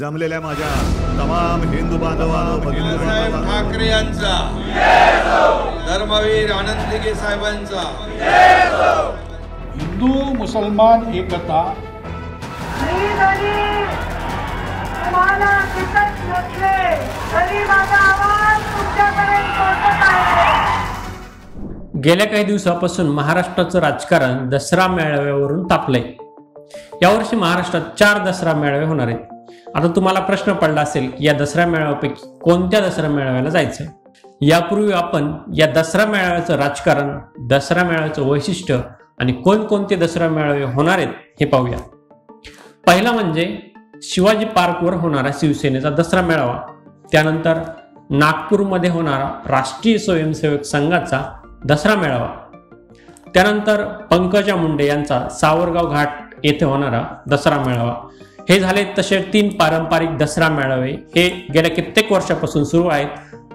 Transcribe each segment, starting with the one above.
जमलेल्या माझ्या तमाम हिंदू बांधवांनो भगिनी साहेब ठाकरे यांचा. धर्मवीर आनंदगे साहेबांचा. हिंदू मुसलमान एकता. गेल्या काही दिवसापासून महाराष्ट्राचं राजकारण दसरा मेळाव्यावरून तापलंय. यावर्षी महाराष्ट्रात चार दसरा मेळावे होणार आहेत. आता तुम्हाला प्रश्न पडला असेल की या दसरा मेळाव्यापैकी कोणत्या दसरा मेळाव्याला जायचं यापूर्वी आपण या दसरा मेळाव्याचं राजकारण दसरा मेळाव्याचं वैशिष्ट्य आणि कोणकोणते दसरा मेळावे होणार आहेत हे पाहूया. पहिला म्हणजे शिवाजी पार्कवर होणारा शिवसेनेचा दसरा मेळावा त्यानंतर नागपूरमध्ये होणारा राष्ट्रीय स्वयंसेवक संघाचा दसरा मेळावा त्यानंतर पंकजा मुंडे यांचा सावरगाव घाट येथे होणारा दसरा मेळावा हे झाले तसे तीन पारंपरिक दसरा मेळावे. हे गेल्या कित्येक वर्षापासून सुरू आहेत.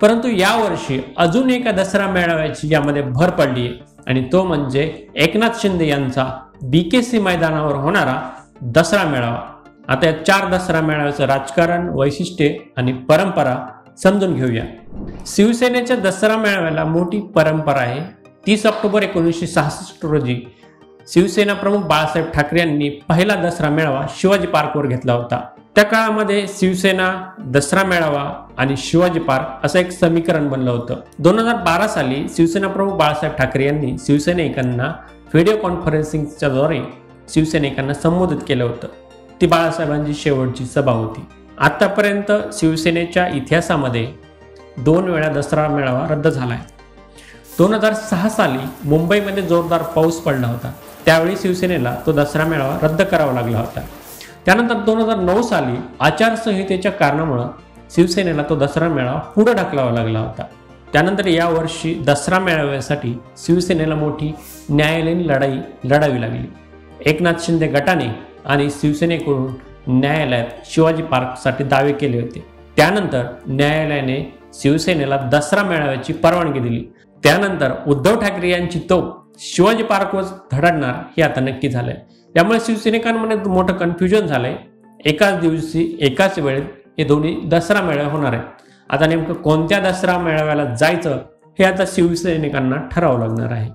परंतु यावर्षी अजून एका दसरा मेळाव्याची यामध्ये भर पडली आहे. आणि तो म्हणजे एकनाथ शिंदे यांचा बीकेसी मैदानावर होणारा दसरा मेळावा. आता या चार दसरा मेळाव्याचं राजकारण वैशिष्ट्ये आणि परंपरा समजून घेऊया. शिवसेनेच्या दसरा मेळाव्याला मोठी परंपरा आहे. तीस ऑक्टोबर एकोणीसशे सहासष्ट रोजी शिवसेना प्रमुख बाळासाहेब ठाकरे यांनी पहिला दसरा मेळावा शिवाजी पार्कवर घेतला होता. त्या काळामध्ये शिवसेना दसरा मेळावा आणि शिवाजी पार्क असं एक समीकरण बनलं होतं. दोन हजार बारा साली शिवसेना प्रमुख बाळासाहेब ठाकरे यांनी शिवसैनिकांना व्हिडिओ कॉन्फरन्सिंगच्या द्वारे शिवसैनिकांना संबोधित केलं होतं. ती बाळासाहेबांची शेवटची सभा होती. आतापर्यंत शिवसेनेच्या इतिहासामध्ये दोन वेळा दसरा मेळावा रद्द झालाय दोन हजार सहा साली मुंबईमध्ये जोरदार पाऊस पडला होता. त्यावेळी शिवसेनेला तो दसरा मेळावा रद्द करावा लागला होता. त्यानंतर दोन हजार नऊ साली आचारसंहितेच्या कारणामुळं शिवसेनेला तो दसरा मेळावा पुढे ढकलावा लागला होता. त्यानंतर यावर्षी दसरा मेळाव्यासाठी शिवसेनेला मोठी न्यायालयीन लढाई लढावी लागली. एकनाथ शिंदे गटाने आणि शिवसेनेकडून न्यायालयात शिवाजी पार्कसाठी दावे केले होते. त्यानंतर न्यायालयाने शिवसेनेला दसरा मेळाव्याची परवानगी दिली. त्यानंतर उद्धव ठाकरे यांची तोप शिवाजी पार्कवर धडडणार हे आता नक्की झालंय. त्यामुळे शिवसैनिकांमध्ये मोठं कन्फ्युजन झालंय. एकाच दिवशी एकाच वेळेत हे दोन्ही दसरा मेळावे होणार आहेत. आता नेमकं कोणत्या दसरा मेळाव्याला जायचं हे आता शिवसैनिकांना ठरावं लागणार आहे.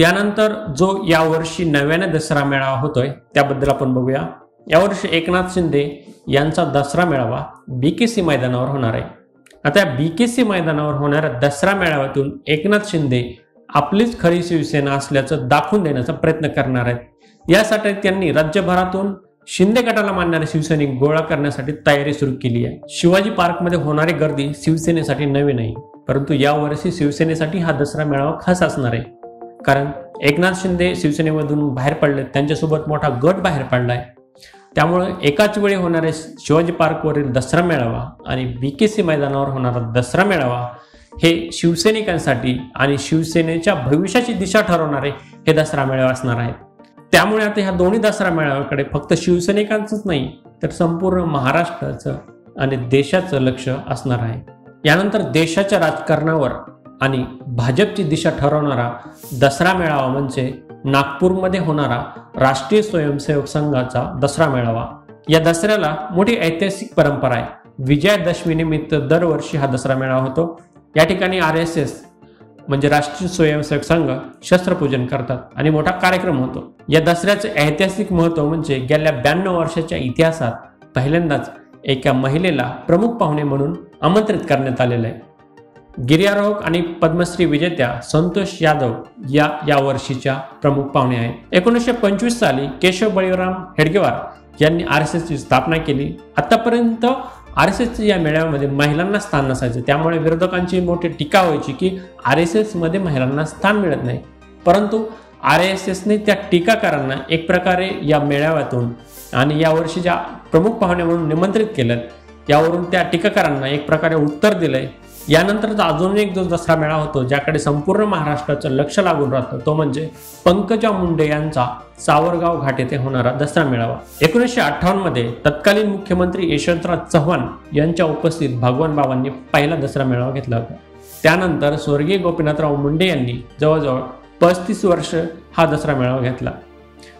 यानंतर जो यावर्षी नव्याने दसरा मेळावा होतोय त्याबद्दल आपण बघूया. यावर्षी एकनाथ शिंदे यांचा दसरा मेळावा बीकेसी मैदानावर होणार आहे. आता या बीकेसी मैदानावर होणाऱ्या दसरा मेळाव्यातून एकनाथ शिंदे आपलीच खरी शिवसेना असल्याचं दाखवून देण्याचा प्रयत्न करणार आहेत. यासाठी त्यांनी राज्यभरातून शिंदे गटाला मानणारे शिवसैनिक गोळा करण्यासाठी तयारी सुरू केली आहे. शिवाजी पार्कमध्ये होणारी गर्दी शिवसेनेसाठी नवी नाही परंतु यावर्षी शिवसेनेसाठी हा दसरा मेळावा खास असणार आहे. कारण एकनाथ शिंदे शिवसेनेमधून बाहेर पडले त्यांच्यासोबत मोठा गट बाहेर पडलाय त्यामुळे एकाच वेळी होणारे शिवाजी पार्कवरील दसरा मेळावा आणि बीकेसी मैदानावर होणारा दसरा मेळावा हे शिवसैनिकांसाठी आणि शिवसेनेच्या भविष्याची दिशा ठरवणारे हे दसरा मेळावे असणार आहेत. त्यामुळे आता ह्या दोन्ही दसरा मेळाव्याकडे फक्त शिवसैनिकांचंच नाही तर संपूर्ण महाराष्ट्राचं आणि देशाचं लक्ष असणार आहे. यानंतर देशाच्या राजकारणावर आणि भाजपची दिशा ठरवणारा दसरा मेळावा म्हणजे नागपूरमध्ये होणारा राष्ट्रीय स्वयंसेवक संघाचा दसरा मेळावा. या दसऱ्याला मोठी ऐतिहासिक परंपरा आहे. विजयादशमी निमित्त दरवर्षी हा दसरा मेळावा होतो. या ठिकाणी आर एस एस म्हणजे राष्ट्रीय स्वयंसेवक संघ शस्त्रपूजन करतात आणि मोठा कार्यक्रम होतो. या दसऱ्याचे ऐतिहासिक महत्त्व म्हणजे गेल्या ब्याण्णव वर्षाच्या इतिहासात पहिल्यांदाच एका महिलेला प्रमुख पाहुणे म्हणून आमंत्रित करण्यात आलेलं आहे. गिर्यारोहक आणि पद्मश्री विजेत्या संतोष यादव या या वर्षीच्या प्रमुख पाहुणे आहेत. एकोणीसशे पंचवीस साली केशव बळीराम हेडगेवार यांनी आर एस एसची स्थापना केली. आतापर्यंत आर एस एसच्या या मेळाव्यामध्ये महिलांना स्थान नसायचं. त्यामुळे विरोधकांची मोठी टीका व्हायची की आर एस एसमध्ये महिलांना स्थान मिळत नाही. परंतु आर एस एसने त्या टीकाकारांना एक प्रकारे या मेळाव्यातून आणि यावर्षी ज्या प्रमुख पाहुणे म्हणून निमंत्रित केलं. यावरून त्या टीकाकारांना एक प्रकारे उत्तर दिलंय. यानंतरचा अजून एक जो दसरा मेळा होतो ज्याकडे संपूर्ण महाराष्ट्राचं लक्ष लागून राहतं तो म्हणजे पंकजा मुंडे यांचा सावरगाव घाट येथे होणारा दसरा मेळावा. एकोणीसशे अठ्ठावन्नमध्ये तत्कालीन मुख्यमंत्री यशवंतराव चव्हाण यांच्या उपस्थित भगवान बाबांनी पहिला दसरा मेळावा घेतला होता. त्यानंतर स्वर्गीय गोपीनाथराव मुंडे यांनी जवळजवळ पस्तीस वर्ष हा दसरा मेळावा घेतला.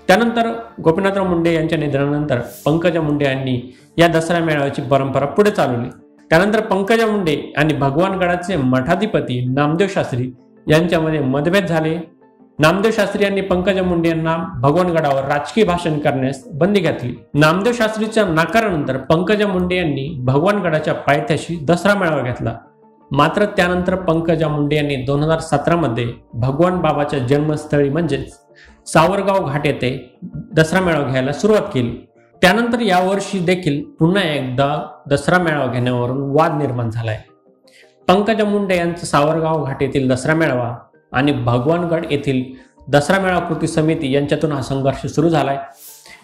त्यानंतर गोपीनाथराव मुंडे यांच्या निधनानंतर पंकजा मुंडे यांनी या दसरा मेळाव्याची परंपरा पुढे चालवली. त्यानंतर पंकजा मुंडे आणि भगवानगडाचे मठाधिपती नामदेव शास्त्री यांच्यामध्ये मतभेद झाले. नामदेव शास्त्री यांनी पंकजा मुंडे यांना भगवानगडावर राजकीय भाषण करण्यास बंदी घातली. नामदेव शास्त्रीच्या नाकारानंतर पंकजा मुंडे यांनी भगवानगडाच्या पायथ्याशी दसरा मेळावा घेतला. मात्र त्यानंतर पंकजा मुंडे यांनी दोन हजार सतरामध्ये भगवान बाबाच्या जन्मस्थळी म्हणजेच सावरगाव घाट येथे दसरा मेळावा घ्यायला सुरुवात केली. त्यानंतर यावर्षी देखील पुन्हा एकदा दसरा मेळावा घेण्यावरून वाद निर्माण झालाय. पंकजा मुंडे यांचं सावरगाव घाट येथील दसरा मेळावा आणि भगवानगड येथील दसरा मेळावा कृती समिती यांच्यातून हा संघर्ष सुरू झालाय.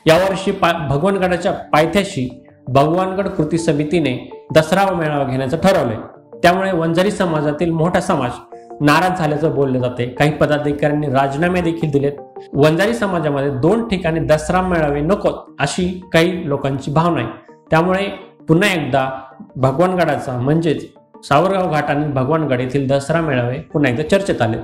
यावर्षी पा भगवानगडाच्या पायथ्याशी भगवानगड कृती समितीने दसरा मेळावा घेण्याचं ठरवलंय. त्यामुळे वंजारी समाजातील मोठा समाज नाराज झाल्याचं बोलले जाते. काही पदाधिकाऱ्यांनी राजीनामे देखील दिलेत. वंजारी समाजामध्ये दोन ठिकाणी दसरा मेळावे नकोत अशी काही लोकांची भावना आहे. त्यामुळे पुन्हा एकदा भगवानगडाचा म्हणजेच सावरगाव घाट आणि भगवानगड येथील दसरा मेळावे पुन्हा एकदा चर्चेत आले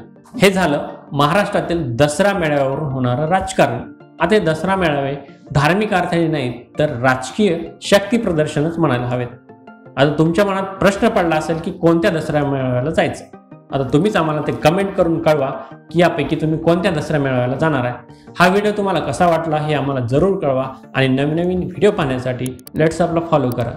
हे झालं महाराष्ट्रातील दसरा मेळाव्यावरून होणारं राजकारण. आता हे दसरा मेळावे धार्मिक अर्थाने नाही तर राजकीय शक्ती प्रदर्शनच म्हणायला हवेत. आता तुमच्या मनात प्रश्न पडला असेल की कोणत्या दसरा मेळाव्याला जायचं? आता तुम्हीच आम्हाला ते कमेंट करून कळवा की यापैकी तुम्ही कोणत्या दसऱ्या मेळाव्याला जाणार आहे. हा व्हिडिओ तुम्हाला कसा वाटला हे आम्हाला जरूर कळवा आणि नवीन नवीन व्हिडिओ पाहण्यासाठी लेट्सअपला फॉलो करा.